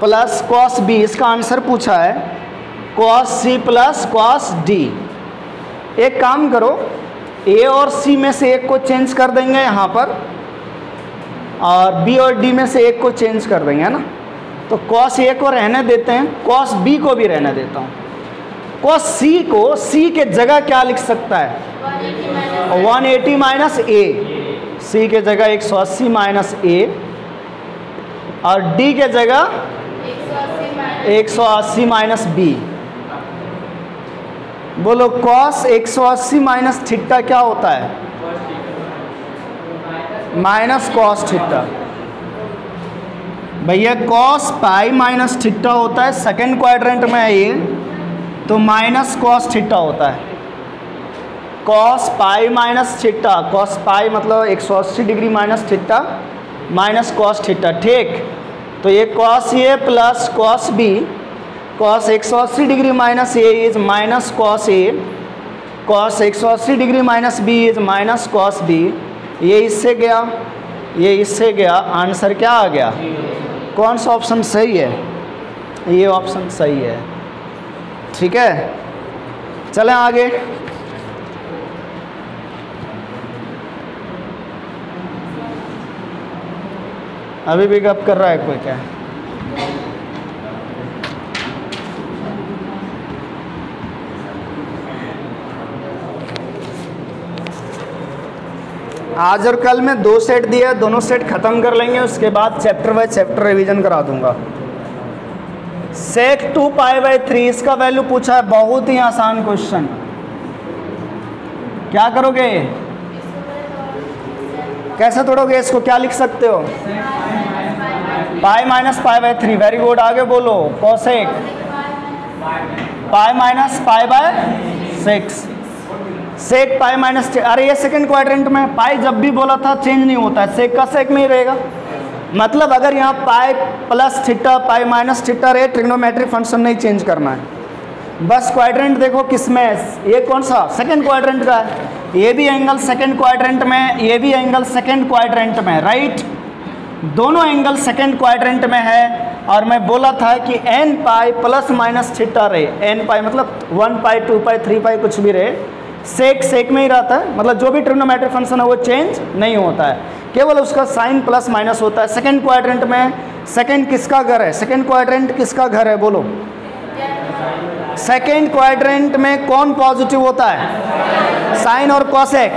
plus cos B इसका आंसर पूछा है cos C plus cos D एक काम करो ए और सी में से एक को चेंज कर देंगे यहाँ पर, और बी और डी में से एक को चेंज कर देंगे, है ना? तो कॉस ए को रहने देते हैं कॉस बी को भी रहने देता हूँ। कॉस सी को सी के जगह क्या लिख सकता है? 180 एटी माइनस ए सी के जगह 180 माइनस ए और डी के जगह 180 माइनस बी बोलो कॉस 180 माइनस थिट्टा क्या होता है? माइनस कॉस थीटा भैया कॉस पाई माइनस थीटा होता है सेकेंड क्वाड्रेंट में है ये। तो माइनस कॉस थीटा होता है। Cos pi minus theta cos pi मतलब 180 degree minus theta minus cos theta ठीक। तो ये cos A plus cos B cos 180 degree minus A is minus cos A cos 180 degree minus B is minus cos B ये इससे गया, ये इससे गया आंसर क्या आ गया? कौन सा ऑप्शन सही है? ये ऑप्शन सही है। ठीक है? चलें आगे। अभी भी गप कर रहा है कोई क्या? आज और कल में दो सेट दिया, दोनों सेट ख़त्म कर लेंगे, उसके बाद चैप्टर बाय चैप्टर रिवीजन करा दूँगा। Sec two pi by three इसका वैल्यू पूछा है, बहुत ही आसान क्वेश्चन क्या करोगे? कैसे तोड़ोगे इसको? क्या लिख सकते हो? Pi minus pi by three very good आगे बोलो Kaushik pi minus pi by six sec pi minus अरे ये सेकंड क्वाड्रेंट में पाई जब भी बोला था चेंज नहीं होता है. सेक का सेक में ही रहेगा. मतलब अगर यहाँ pi plus theta, pi minus theta रहे, ट्रिग्नोमेट्रिक फ़ंक्शन नहीं चेंज करना है। बस क्वाड्रेंट देखो किसमें ये कौन सा? सेकंड क्वाड्रेंट का है। ये भी एंगल सेकंड क्वाड्रेंट में, ये भी एंगल सेकंड क्वाड्रेंट में राइट दोनों एंगल सेकंड क्वाड्रेंट में है। और मैं बोला था कि N pi plus minus theta रहे। एन पाई मतलब one pi two pi three pi कुछ भी रहे। सेक सेक में ही रहता है। मतलब जो भी ट्रिग्नोमेट्रिक फ़ंक्शन है, वो चेंज नहीं होता है। केवल उसका साइन प्लस माइनस होता है। सेकंड क्वाड्रेंट में सेकंड किसका घर है? सेकंड क्वाड्रेंट किसका घर है? बोलो। सेकंड क्वाड्रेंट में कौन पॉजिटिव होता है? साइन और कॉसेक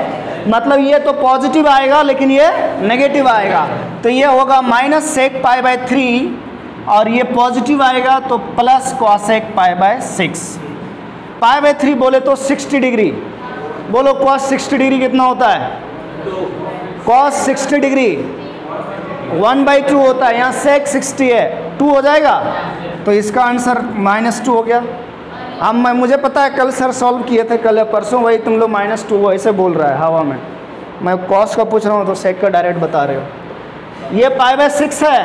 मतलब ये तो पॉजिटिव आएगा, लेकिन ये नेगेटिव आएगा। तो ये होगा minus sec pi by three और ये पॉजिटिव आएगा तो plus cosec pi by six pi by three बोले तो सिक्सटी डिग्री बोलो कॉस सिक्सटी डिग्री कितना होता है? Cos sixty degree one by two होता है। यहाँ सेक सिक्सटी है। टू हो जाएगा? तो इसका आंसर माइनस टू हो गया। अब मैं, मुझे पता है, कल सर सॉल्व किए थे, कल या परसों वही तुम लोग माइनस टू ऐसे बोल रहा है, हवा में। मैं कॉस का पूछ रहा हूँ तो सेक का डायरेक्ट बता रहे हो। ये पाई बाय सिक्स है।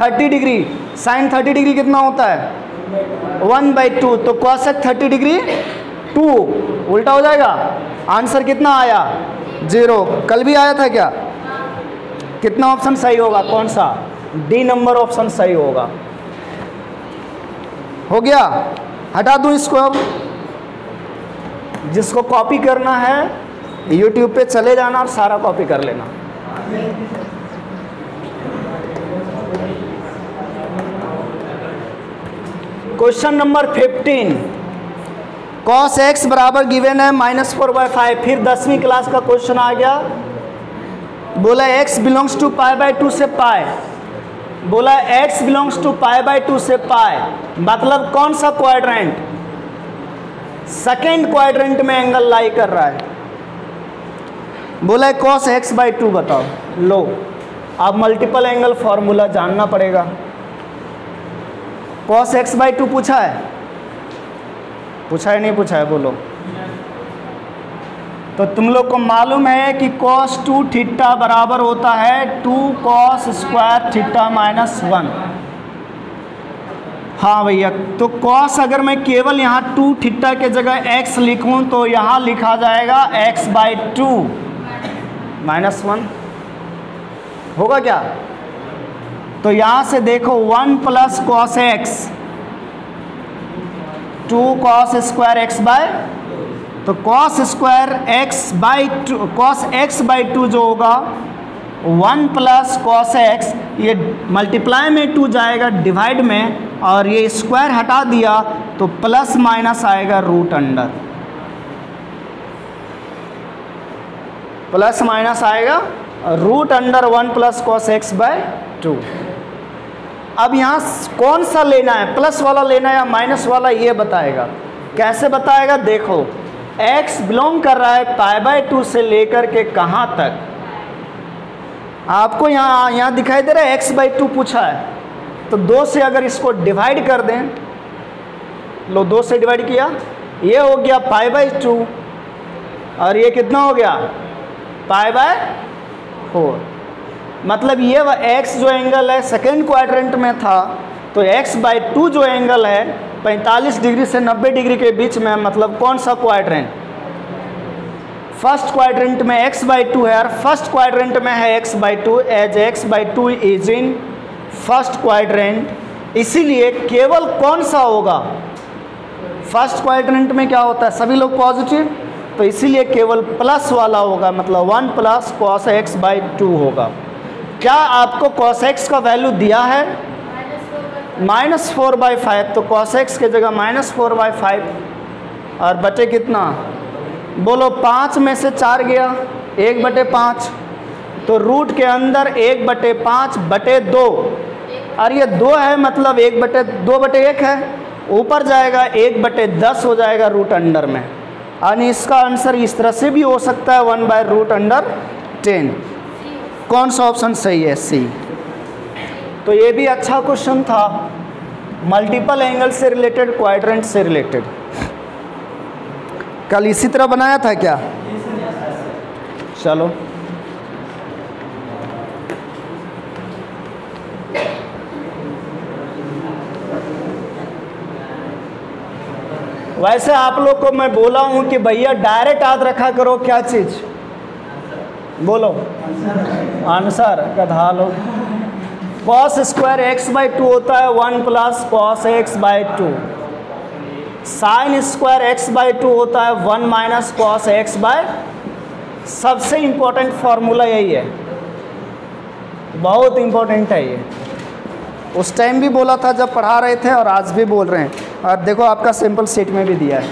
Thirty degree sine thirty degree कितना होता है? वन बाई टू तो कॉसेक थर्टी डिग्री, टू, उल्टा हो जाएगा। आंसर कितना आया? ज़ीरो। कल भी आया था क्या? कितना ऑप्शन सही होगा? कौन सा? डी नंबर ऑप्शन सही होगा। हो गया? हटा दूँ इसको अब। जिसको कॉपी करना है यूट्यूब पे चले जाना और सारा कॉपी कर लेना। Question number fifteen. Cos x बराबर गिवेन है माइनस फोर बाई फाइव, फिर दसवीं क्लास का क्वेश्चन आ गया। बोला x belongs to pi by two से पाए बोला x belongs to pi by two से पाए मतलब कौन सा क्वाड्रेंट सेकेंड क्वाड्रेंट में एंगल लाई कर रहा है। बोला कॉस एक्स बाई टू बताओ। लो, अब मल्टीपल एंगल फॉर्मूला जानना पड़ेगा। कॉस एक्स बाई टू पूछा है? पूछा है, नहीं पूछा है? बोलो। तो तुम लोग को मालूम है कि कॉस टू थीटा बराबर होता है two cos square theta minus one हाँ भैया तो कॉस अगर मैं केवल यहाँ टू थीटा के जगह एक्स लिखूँ तो यहाँ लिखा जाएगा x by two minus one होगा क्या? तो यहाँ से देखो, one plus cos x two cos square x by तो cos square x by two cos x by two जो होगा, वन प्लस कॉस एक्स ये मल्टीप्लाई में टू जाएगा डिवाइड में, और ये स्क्वायर हटा दिया तो प्लस माइनस आएगा रूट अंडर प्लस माइनस आएगा root under one plus cos x by two. अब यहाँ कौन सा लेना है? प्लस वाला लेना है या माइनस वाला ये बताएगा? कैसे बताएगा? देखो, x बिलोंग कर रहा है पाई बाय टू से लेकर के कहाँ तक? आपको यहाँ यहाँ दिखाई दे रहा है x बाई टू पूछा है। तो दो से अगर इसको डिवाइड कर दें, लो, दो से डिवाइड किया, ये हो गया पाई बाई टू और ये कितना हो गया? पाई बाय फोर मतलब ये एक्स जो एंगल है सेकेंड क्वाड्रेंट में था तो एक्स बाई टू जो एंगल है 45 डिग्री से 90 डिग्री के बीच में मतलब कौन सा क्वाड्रेंट फ़र्स्ट क्वाड्रेंट में x बाई टू है और फ़र्स्ट क्वाड्रेंट में है x by two as x by two is in first quadrant इसीलिए केवल कौन सा होगा? फ़र्स्ट क्वाड्रेंट में क्या होता है? सभी लोग पॉजिटिव तो इसीलिए केवल प्लस वाला होगा मतलब one plus cos x by two होगा। क्या आपको कॉस एक्स का वैल्यू दिया है? माइनस फोर बाई फाइव तो कॉस एक्स के जगह माइनस फोर बाई फाइव। और बटे कितना? बोलो, पाँच में से चार गया, एक बटे पाँच। तो रूट के अंदर एक बटे पाँच बटे दो। और ये दो है मतलब एक बटे, दो बटे एक है। ऊपर जाएगा, एक बटे दस हो जाएगा रूट अंडर में। यानी इसका आंसर इस तरह से भी हो सकता है one by root under ten कौन सा ऑप्शन सही है? सी तो ये भी अच्छा क्वेश्चन था। मल्टीपल एंगल से रिलेटेड क्वाड्रेंट से रिलेटेड कल इसी तरह बनाया था क्या? चलो। वैसे आप लोग को मैं बोला हूँ कि भैया डायरेक्ट याद रखा करो, क्या चीज़? बोलो। आंसर कथा लो cos square x by two होता है one plus cos x by two sine square x by two होता है one minus cos x by सबसे इम्पोर्टेंट फॉर्मूला यही है। बहुत इम्पोर्टेंट है ये। उस टाइम भी बोला था जब पढ़ा रहे थे और आज भी बोल रहे हैं। और देखो आपका सिंपल सीट में भी दिया है।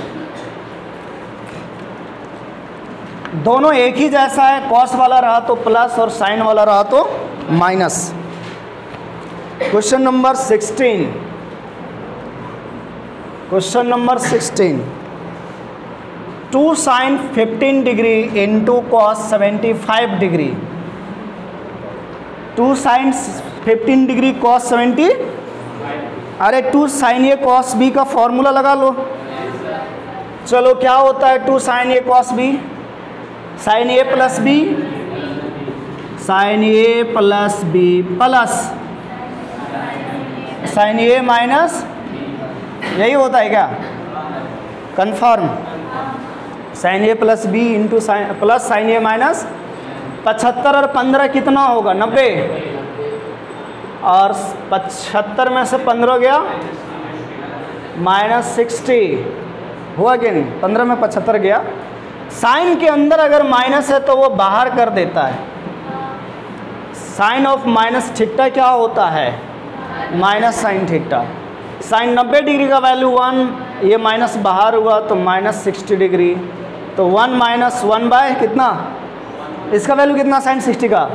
दोनों एक ही जैसा है कॉस वाला रहा तो प्लस और साइन वाला रहा तो minus question number sixteen question number sixteen two sine fifteen degree into cos seventy five degree two sine fifteen degree cos seventy अरे two sine A cos B का फॉर्मूला लगा लो। चलो, क्या होता है two sine A cos B sine A plus B. Sine A plus B plus. Sine A minus, यही होता है क्या? Confirm. Sine A plus B into sine, plus sine A minus पचहत्तर और पंद्रह कितना होगा? नब्बे। और पचहत्तर में से पंद्रह गया, माइनस सिक्सटी। हुआ कि नहीं? पंद्रह में पचहत्तर गया। साइन के अंदर अगर माइनस है तो वो बाहर कर देता है। साइन ऑफ़ माइनस थिट्टा क्या होता है? Minus sine theta. साइन नब्बे डिग्री का वैल्यू वन, ये माइनस बाहर हुआ तो माइनस सिक्सटी डिग्री। तो वन माइनस वन बाय कितना? इसका वैल्यू कितना साइन सिक्सटी का?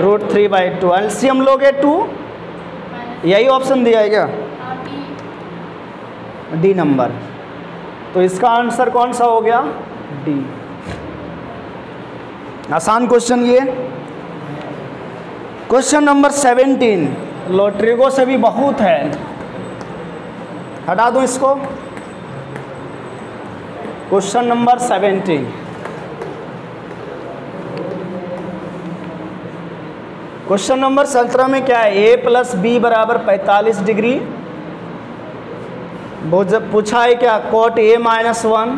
Root three by two. LCM लोगे टू? यही ऑप्शन दिया है क्या? D number. तो इसका आंसर कौन सा हो गया? डी आसान क्वेश्चन ये। क्वेश्चन नंबर सेवेंटीन लोट्रिगो से भी बहुत है। हटा दूँ इसको। Question number seventeen question number सत्रह में क्या है? ए प्लस बी बराबर पैंतालीस डिग्री। जब पूछा है क्या cot A minus one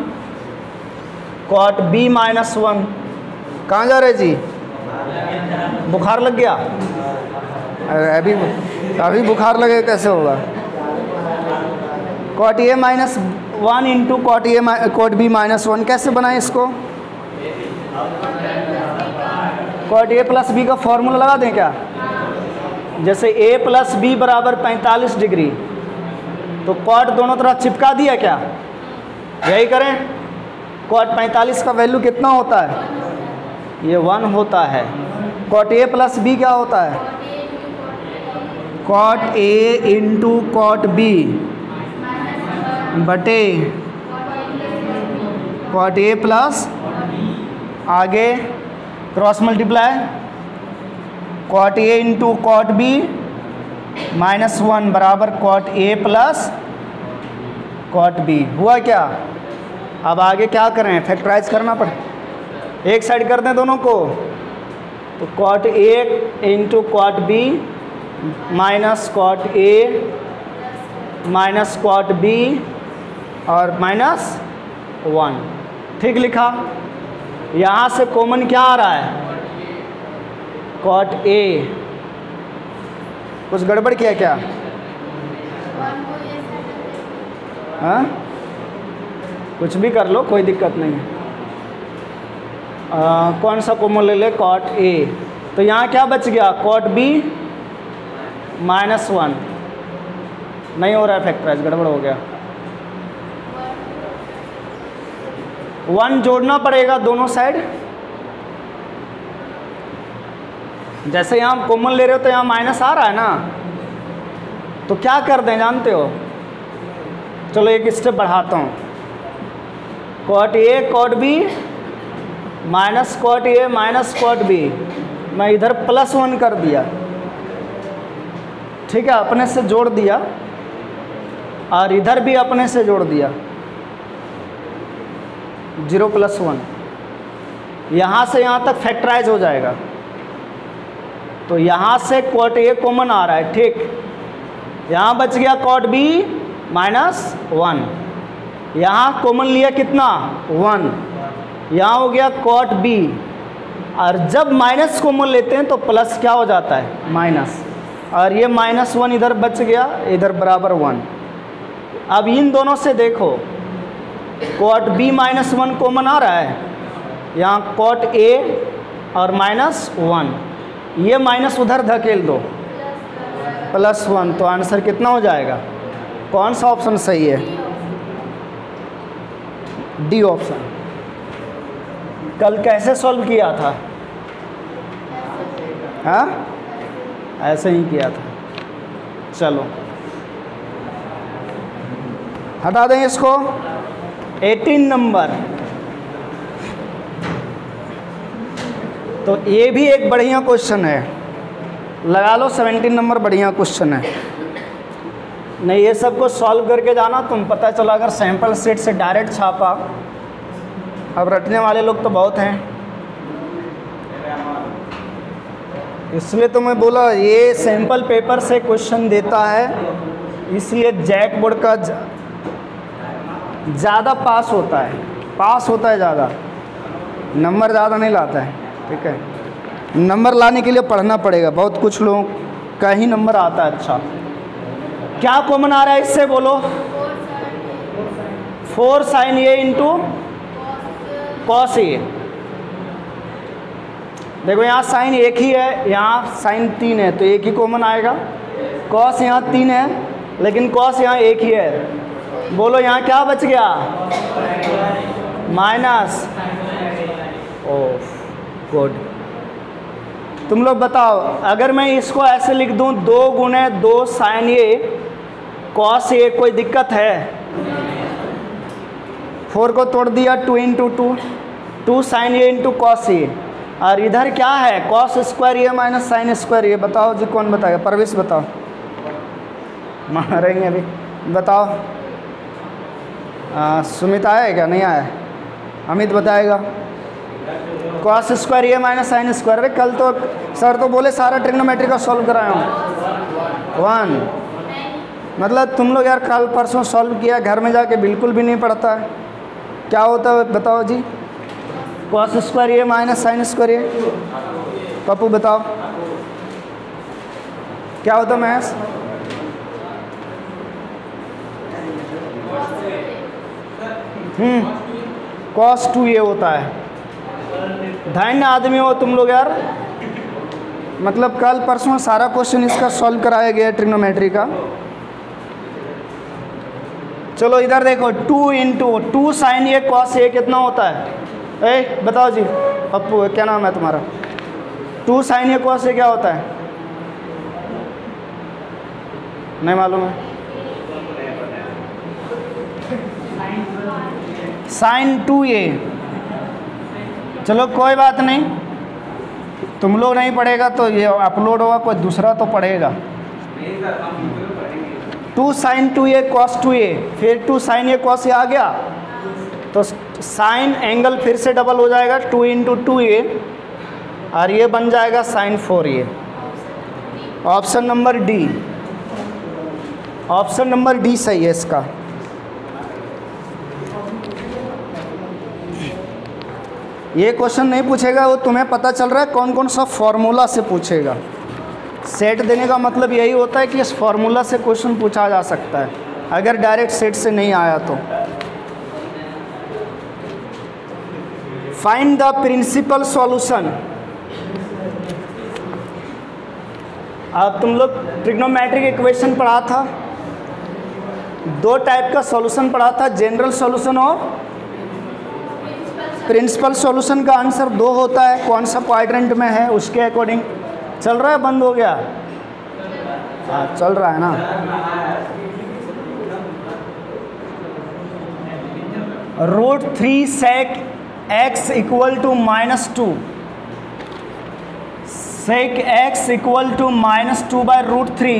cot B minus one कहाँ जा रहे जी? बुखार लग गया? अरे अभी अभी बुखार लगे कैसे होगा? Cot A minus one into cot A cot B minus one कैसे बनाए इसको? कॉट ए प्लस बी का फॉर्मूला लगा दें क्या? जैसे ए प्लस बी बराबर पैंतालीस डिग्री। तो कॉट दोनों तरफ़ चिपका दिया क्या? यही करें। कॉट पैंतालीस का वैल्यू कितना होता है? ये वन होता है। कॉट ए प्लस बी क्या होता है? Cot A into cot B बटे कॉट ए प्लस आगे cross multiply cot A into cot B minus one बराबर cot A plus cot B हुआ क्या? अब आगे क्या करें? फैक्टराइज करना पड़े एक साइड कर दें दोनों को। तो cot A into cot B minus cot A minus cot B और माइनस वन ठीक लिखा? यहाँ से कॉमन क्या आ रहा है? कॉट ए कुछ गड़बड़ किया क्या? हाँ? कुछ भी कर लो कोई दिक्कत नहीं। आ, कौन सा कॉमन ले ले? कॉट ए तो यहाँ क्या बच गया? कॉट बी माइनस वन नहीं हो रहा है फैक्टराइज गड़बड़ हो गया। वन जोड़ना पड़ेगा दोनों साइड जैसे यहाँ कॉमन ले रहे हो तो यहाँ माइनस आ रहा है ना? तो क्या कर दें, जानते हो? चलो एक स्टेप बढ़ाता हूँ। Cot A cot B minus cot A minus cot B मैं इधर प्लस वन कर दिया। ठीक है, अपने से जोड़ दिया। और इधर भी अपने से जोड़ दिया। ज़ीरो प्लस वन यहाँ से यहाँ तक फैक्टराइज हो जाएगा। तो यहाँ से कॉट ए कॉमन आ रहा है, ठीक। यहाँ बच गया कॉट बी माइनस वन यहाँ कॉमन लिया कितना? वन यहाँ हो गया कॉट बी और जब माइनस कॉमन लेते हैं तो प्लस क्या हो जाता है? माइनस और ये माइनस वन इधर बच गया, इधर बराबर वन अब इन दोनों से देखो cot B minus one common आ रहा है, यहाँ कॉट ए और माइनस वन ये माइनस उधर धकेल दो। प्लस वन तो आंसर कितना हो जाएगा? कौन सा ऑप्शन सही है? डी ऑप्शन कल कैसे सॉल्व किया था? हाँ? ऐसे ही किया था। चलो। हटा दें इसको। 18 नंबर तो ये भी एक बढ़िया क्वेश्चन है। लगा लो सेवेंटीन नंबर बढ़िया क्वेश्चन है। नहीं, ये सबको सॉल्व करके जाना, तुम पता चला अगर सैंपल सेट से डायरेक्ट छापा। अब रटने वाले लोग तो बहुत हैं। इसलिए तो मैं बोला, ये सैंपल पेपर से क्वेश्चन देता है। इसलिए जैक बोर्ड का ज़्यादा पास होता है। पास होता है ज़्यादा। नंबर ज़्यादा नहीं लाता है। ठीक है? नंबर लाने के लिए पढ़ना पड़ेगा। बहुत कुछ लोगों का ही नंबर आता है अच्छा। क्या कॉमन आ रहा है इससे, बोलो? Four sine A into cos A देखो, यहाँ साइन एक ही है, यहाँ साइन तीन है तो एक ही कॉमन आएगा। कॉस यहाँ तीन है, लेकिन कॉस यहाँ एक ही है। बोलो, यहाँ क्या बच गया? माइनस ओ गुड तुम लोग बताओ अगर मैं इसको ऐसे लिख दूँ दो गुने दो साइन ए कॉस ए कोई दिक्कत है? फोर को तोड़ दिया two into two two sine A into cos A और इधर क्या है? कॉस स्क्वायर ये माइनस साइन स्क्वायर ये बताओ जी कौन बताएगा? परवेश बताओ। मारेंगे अभी। बताओ। आ, सुमित आया क्या? नहीं आया। अमित बताएगा। कॉस स्क्वायर ये माइनस साइन स्क्वायर अरे कल तो सर तो बोले सारा ट्रिग्नोमेट्री का सॉल्व कराया हूँ। वन मतलब तुम लोग यार कल परसों सॉल्व किया, घर में जाके बिल्कुल भी नहीं पढ़ता। है क्या होता है बताओ जी? कॉस स्क्वायर ये माइनस साइन स्क्वायर ये पप्पू बताओ। क्या होता मैथ्स हम्म कॉस टू ये होता है। धन्य आदमी हो तुम लोग यार। मतलब कल परसों सारा क्वेश्चन इसका सॉल्व कराया गया ट्रिग्नोमेट्री का। चलो इधर देखो two into two sine A cos A कितना होता है? ए, बताओ जी। पप्पू क्या नाम है तुम्हारा? Two sine A cos A क्या होता है? नहीं मालूम है। साइन टू ए चलो, कोई बात नहीं। तुम लोग नहीं पढ़ेगा तो ये अपलोड होगा, कोई दूसरा तो पढ़ेगा। Two sine two A cos two A, फिर two sine A cos A आ गया। तो साइन एंगल फिर से डबल हो जाएगा, टू इंटू टू ए, और ये बन जाएगा sine four A. Option number D. Option number D सही है इसका। ये क्वेश्चन नहीं पूछेगा, वो तुम्हें पता चल रहा है कौन कौन सा फॉर्मूला से पूछेगा। सेट देने का मतलब यही होता है कि इस फॉर्मूला से क्वेश्चन पूछा जा सकता है। अगर डायरेक्ट सेट से नहीं आया तो। फाइंड द प्रिंसिपल सॉल्यूशन अब तुम लोग ट्रिग्नोमेट्रिक इक्वेशन पढ़ा था। दो टाइप का सॉल्यूशन पढ़ा था जनरल सॉल्यूशन और प्रिंसिपल सॉल्यूशन का आंसर दो होता है, कौन सा क्वाड्रेंट में है, उसके अकॉर्डिंग चल रहा है, बंद हो गया? हाँ चल रहा है ना? Root three sec x equal to minus two sec x equal to minus two by root three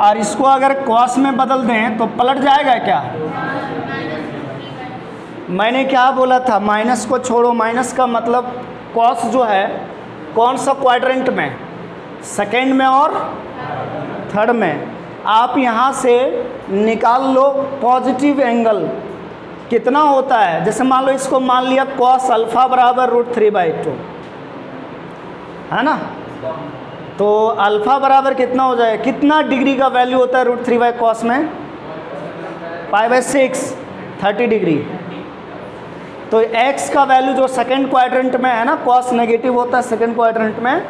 और इसको अगर कॉस में बदल दें तो पलट जाएगा क्या? मैंने क्या बोला था? माइनस को छोड़ो। माइनस का मतलब कॉस जो है, कौन सा क्वाड्रेंट में? सेकेंड में और थर्ड में। आप यहाँ से निकाल लो पॉजिटिव एंगल कितना होता है? जैसे मान लो इसको मान लिया कॉस अल्फ़ा बराबर रूट थ्री बाई टू है ना? तो अल्फ़ा बराबर कितना हो जाएगा कितना डिग्री का वैल्यू होता है रूट थ्री बाई कॉस में? Five by six thirty degree तो x का वैल्यू जो सेकेंड क्वाड्रेंट में है ना कॉस नेगेटिव होता है सेकेंड क्वाड्रेंट में।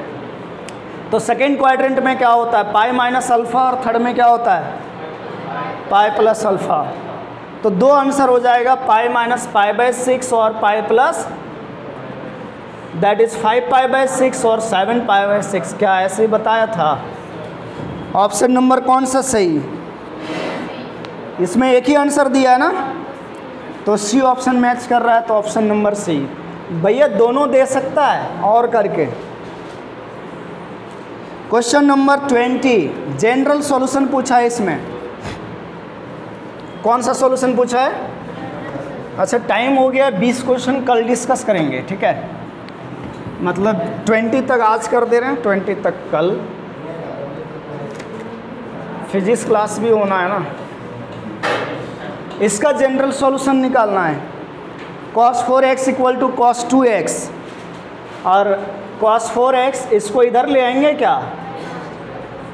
तो सेकेंड क्वाड्रेंट में क्या होता है? पाई माइनस अल्फ़ा और थर्ड में क्या होता है? पाई प्लस अल्फ़ा तो दो आंसर हो जाएगा pi minus pi by six और pi plus that is five pi by six और सेवन पाई बाई सिक्स क्या ऐसे ही बताया था? ऑप्शन नंबर कौन सा सही? इसमें एक ही आंसर दिया है ना? तो सी ऑप्शन मैच कर रहा है तो ऑप्शन नंबर सी भैया, दोनों दे सकता है और करके। Question number twenty general solution पूछा है इसमें। कौन सा सॉल्यूशन पूछा है? अच्छा टाइम हो गया, बीस क्वेश्चन कल डिस्कस करेंगे, ठीक है? मतलब ट्वेंटी तक आज कर दे रहे हैं ट्वेंटी तक कल। फिजिक्स क्लास भी होना है ना। इसका जनरल सॉल्यूशन निकालना है। Cos four x equal to cos two x और कॉस फोर एक्स इसको इधर ले आएँगे क्या?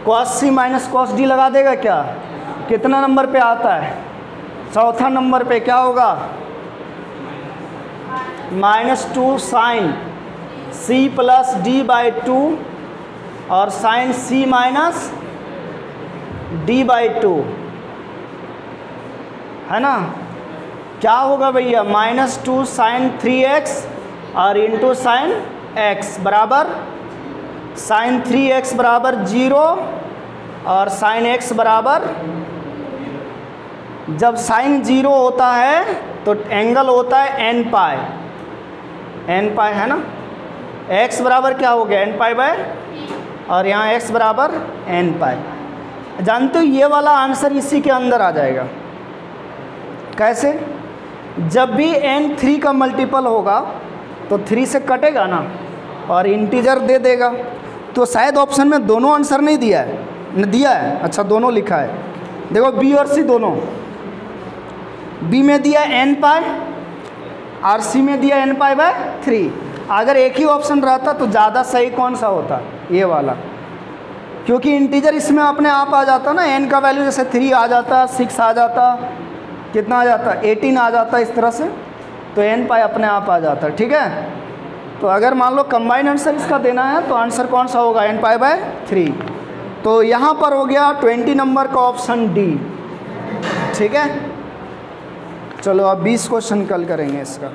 Cos C minus cos D लगा देगा क्या? कितना नंबर पे आता है? चौथा नंबर पे क्या होगा? Minus two sine C plus D by two और sine C minus D by two है ना? क्या होगा भैया? Minus two sine three x और इंटू साइन एक्स, बराबर? साइन थ्री एक्स बराबर ज़ीरो और साइन एक्स बराबर? जब साइन ज़ीरो होता है तो एंगल होता है एन पाई। एन पाई है ना? एक्स बराबर क्या हो गया? N pi by? और यहाँ एक्स बराबर एन पाई। जानते हो, ये वाला आंसर इसी के अंदर आ जाएगा। कैसे? जब भी एन थ्री का मल्टीपल होगा तो थ्री से कटेगा ना, और इंटीजर दे देगा। तो शायद ऑप्शन में दोनों आंसर नहीं दिया है। दिया है। अच्छा दोनों लिखा है। देखो बी और सी दोनों। बी में दिया एन पाए आर सी में दिया एन पाए बाय थ्री अगर एक ही ऑप्शन रहता तो ज़्यादा सही कौन सा होता? ये वाला। क्योंकि इंटीजर इसमें अपने आप आ जाता ना एन का वैल्यू जैसे थ्री आ जाता सिक्स आ जाता। कितना आ जाता है? एटीन आ जाता है इस तरह से तो एन पाई अपने आप आ जाता है, ठीक है? तो अगर मान लो कम्बाइंड आंसर इसका देना है तो आंसर कौन सा होगा? एन पाई बाय थ्री तो यहाँ पर हो गया ट्वेंटी नंबर का ऑप्शन डी ठीक है? चलो अब बीस क्वेश्चन कल करेंगे इसका।